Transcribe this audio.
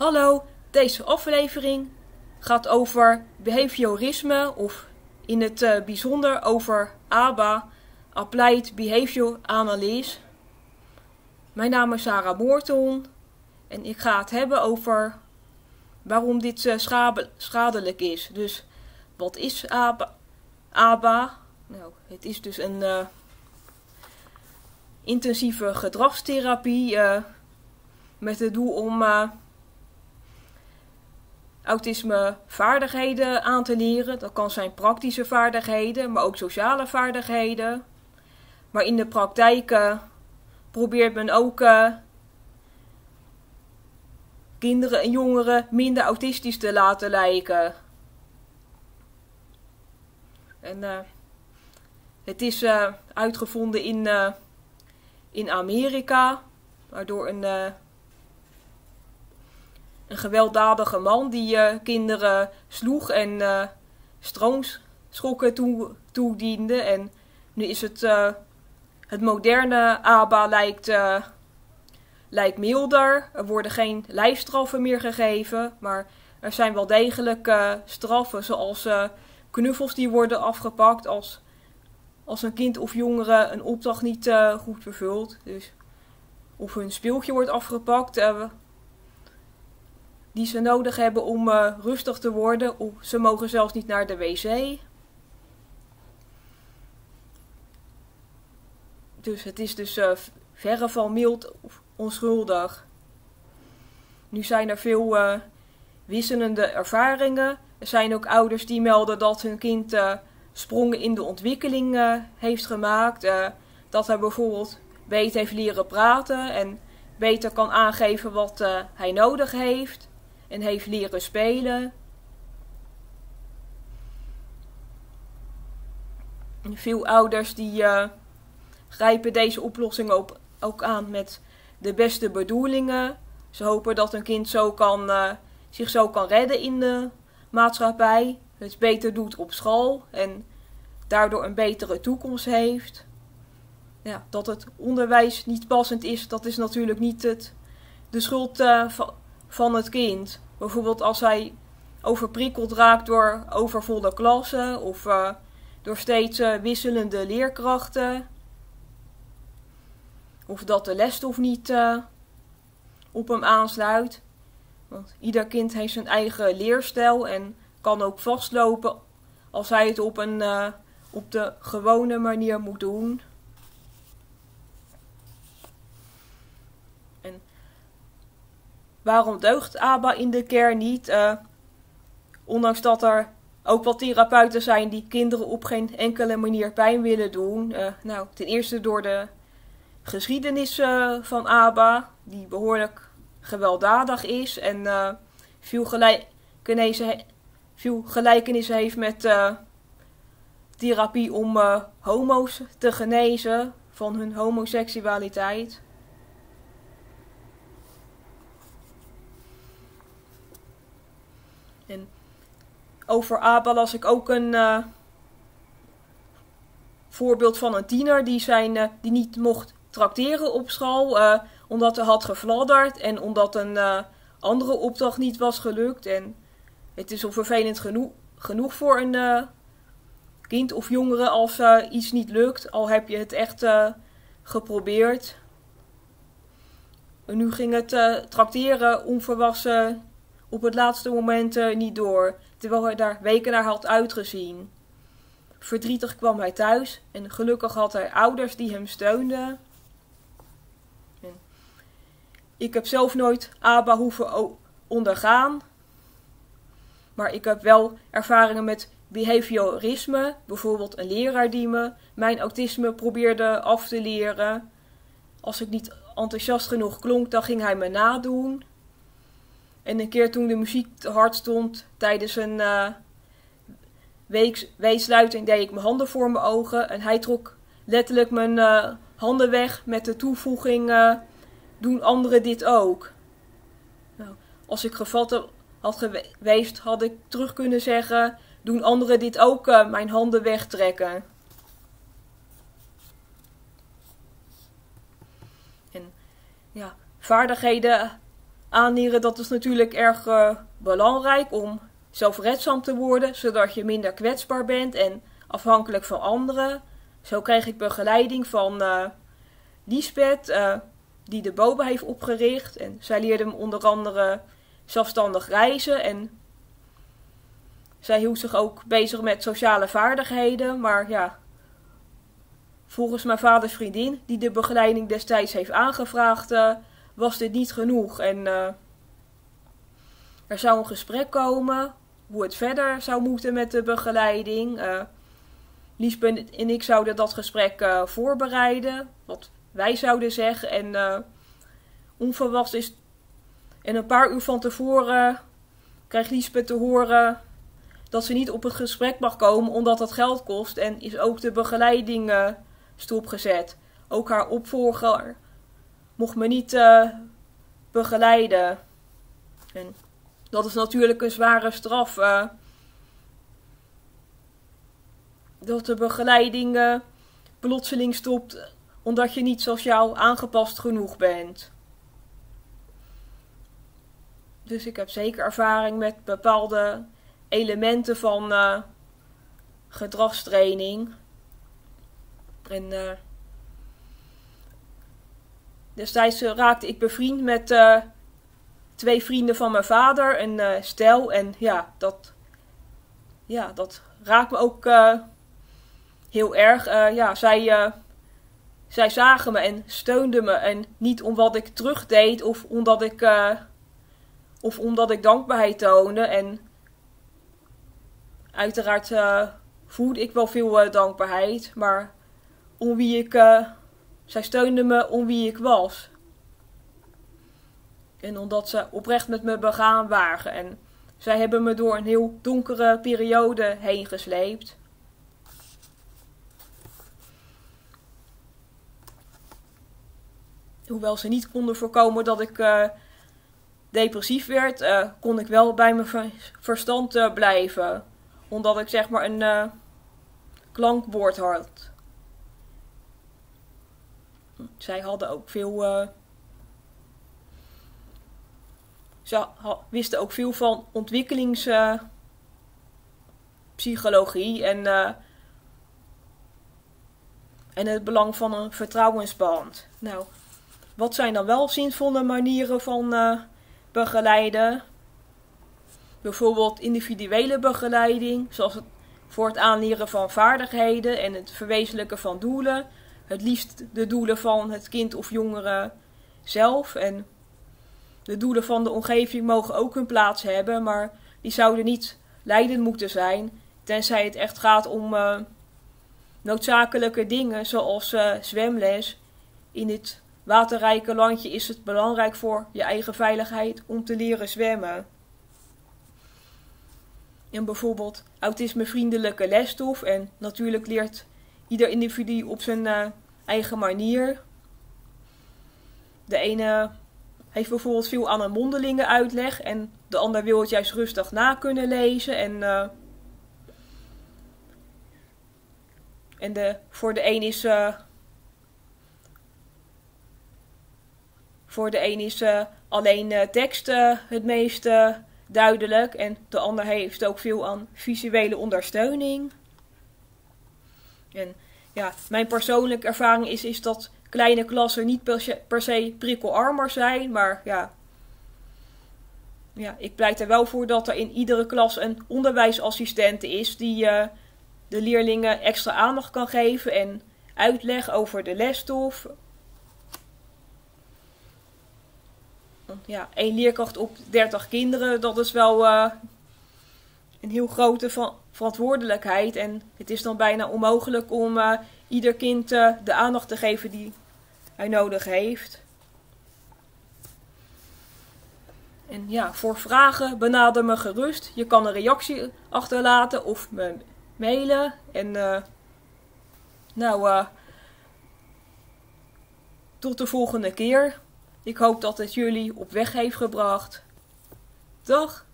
Hallo, deze aflevering gaat over behaviorisme of in het uh, bijzonder over ABA, Applied Behavior Analyse. Mijn naam is Sarah Moorton en ik ga het hebben over waarom dit uh, schadelijk is. Dus wat is ABA? Nou, het is dus een uh, intensieve gedragstherapie met het doel om autisme vaardigheden aan te leren. Dat kan zijn praktische vaardigheden, maar ook sociale vaardigheden. Maar in de praktijk uh, probeert men ook uh, kinderen en jongeren minder autistisch te laten lijken. En uh, het is uitgevonden in, in Amerika, waardoor een een gewelddadige man die uh, kinderen sloeg en uh, stroomschokken toe, toediende. En nu is het, uh, het moderne ABA lijkt, lijkt milder. Er worden geen lijfstraffen meer gegeven, maar er zijn wel degelijk straffen zoals knuffels die worden afgepakt als, als een kind of jongere een opdracht niet goed vervult. Dus of hun speeltje wordt afgepakt die ze nodig hebben om uh, rustig te worden. Ze mogen zelfs niet naar de wc. Dus het is dus uh, verre van mild of onschuldig. Nu zijn er veel uh, wisselende ervaringen. Er zijn ook ouders die melden dat hun kind sprongen in de ontwikkeling heeft gemaakt. dat hij bijvoorbeeld beter heeft leren praten en beter kan aangeven wat hij nodig heeft en heeft leren spelen. veel ouders die uh, grijpen deze oplossing op, ook aan met de beste bedoelingen. Ze hopen dat een kind zo kan, uh, zich zo kan redden in de maatschappij. Het beter doet op school en daardoor een betere toekomst heeft. Ja, dat het onderwijs niet passend is, dat is natuurlijk niet het, de schuld uh, van, van het kind. Bijvoorbeeld als hij overprikkeld raakt door overvolle klassen of uh, door steeds uh, wisselende leerkrachten. Of dat de lesstof niet uh, op hem aansluit. Want ieder kind heeft zijn eigen leerstijl en kan ook vastlopen als hij het op, een, op de gewone manier moet doen. Waarom deugt ABA in de kern niet? Uh, ondanks dat er ook wel therapeuten zijn die kinderen op geen enkele manier pijn willen doen. Uh, nou, ten eerste door de geschiedenis uh, van ABA, die behoorlijk gewelddadig is en veel, gelijkenissen, veel gelijkenissen heeft met therapie om homo's te genezen van hun homoseksualiteit. En over ABA las ik ook een uh, voorbeeld van een tiener die, zijn, uh, die niet mocht trakteren op school. Uh, omdat hij had gefladderd en omdat een andere opdracht niet was gelukt. En het is al vervelend genoeg, genoeg voor een kind of jongere als iets niet lukt. Al heb je het echt geprobeerd. En nu ging het trakteren onverwassen op het laatste moment uh, niet door, terwijl hij daar weken naar had uitgezien. Verdrietig kwam hij thuis en gelukkig had hij ouders die hem steunden. En ik heb zelf nooit ABA hoeven ondergaan, maar ik heb wel ervaringen met behaviorisme, bijvoorbeeld een leraar die me mijn autisme probeerde af te leren. Als ik niet enthousiast genoeg klonk, dan ging hij me nadoen. En een keer toen de muziek te hard stond tijdens een uh, week, weesluiting deed ik mijn handen voor mijn ogen. En hij trok letterlijk mijn uh, handen weg met de toevoeging: uh, doen anderen dit ook? Nou, als ik gevat had geweest, had ik terug kunnen zeggen: doen anderen dit ook? mijn handen wegtrekken. En ja, vaardigheden aanleren, dat is natuurlijk erg uh, belangrijk om zelfredzaam te worden, zodat je minder kwetsbaar bent en afhankelijk van anderen. Zo kreeg ik begeleiding van uh, die de Boba heeft opgericht. En zij leerde me onder andere zelfstandig reizen. En zij hield zich ook bezig met sociale vaardigheden. Maar ja, volgens mijn vaders vriendin, die de begeleiding destijds heeft aangevraagd, was dit niet genoeg. En er zou een gesprek komen hoe het verder zou moeten met de begeleiding. Uh, Liesbeth en ik zouden dat gesprek uh, voorbereiden. Wat wij zouden zeggen. En uh, onverwachts is. En een paar uur van tevoren krijgt Liesbeth te horen dat ze niet op het gesprek mag komen omdat dat geld kost. En is ook de begeleiding stopgezet. Ook haar opvolger mocht me niet begeleiden. En dat is natuurlijk een zware straf. Uh, dat de begeleiding uh, plotseling stopt omdat je niet sociaal aangepast genoeg bent. Dus ik heb zeker ervaring met bepaalde elementen van gedragstraining. En destijds raakte ik bevriend met twee vrienden van mijn vader, een uh, stel. En ja, dat, ja, dat raakt me ook heel erg. Ja, zij, zij zagen me en steunden me. En niet om wat ik terugdeed of omdat ik, of omdat ik dankbaarheid toonde. En uiteraard voelde ik wel veel dankbaarheid. Maar om wie ik. Zij steunden me om wie ik was. En omdat ze oprecht met me begaan waren. En zij hebben me door een heel donkere periode heen gesleept. Hoewel ze niet konden voorkomen dat ik uh, depressief werd, uh, kon ik wel bij mijn verstand uh, blijven. Omdat ik zeg maar een klankwoord had. Zij hadden ook veel ze wisten ook veel van ontwikkelingspsychologie en, uh, en het belang van een vertrouwensband. Nou, wat zijn dan wel zinvolle manieren van begeleiden? Bijvoorbeeld individuele begeleiding, zoals het voor het aanleren van vaardigheden en het verwezenlijken van doelen. Het liefst de doelen van het kind of jongere zelf en de doelen van de omgeving mogen ook hun plaats hebben, maar die zouden niet leidend moeten zijn, tenzij het echt gaat om uh, noodzakelijke dingen zoals uh, zwemles. In dit waterrijke landje is het belangrijk voor je eigen veiligheid om te leren zwemmen. En bijvoorbeeld autismevriendelijke lesstof. En natuurlijk leert ieder individu op zijn uh, eigen manier. De ene heeft bijvoorbeeld veel aan een mondelinge uitleg en de ander wil het juist rustig na kunnen lezen. En, uh, en de, voor de een is. Uh, voor de een is uh, alleen tekst het meest duidelijk. En de ander heeft ook veel aan visuele ondersteuning. En ja, mijn persoonlijke ervaring is, is dat kleine klassen niet per se, prikkelarmer zijn. Maar ja, ja, ik pleit er wel voor dat er in iedere klas een onderwijsassistent is die uh, de leerlingen extra aandacht kan geven en uitleg over de lesstof. Ja, één leerkracht op 30 kinderen, dat is wel uh, een heel grote verantwoordelijkheid. En het is dan bijna onmogelijk om uh, ieder kind uh, de aandacht te geven die hij nodig heeft. En ja, voor vragen benader me gerust. Je kan een reactie achterlaten of me mailen. En uh, nou, tot de volgende keer. Ik hoop dat het jullie op weg heeft gebracht. Dag!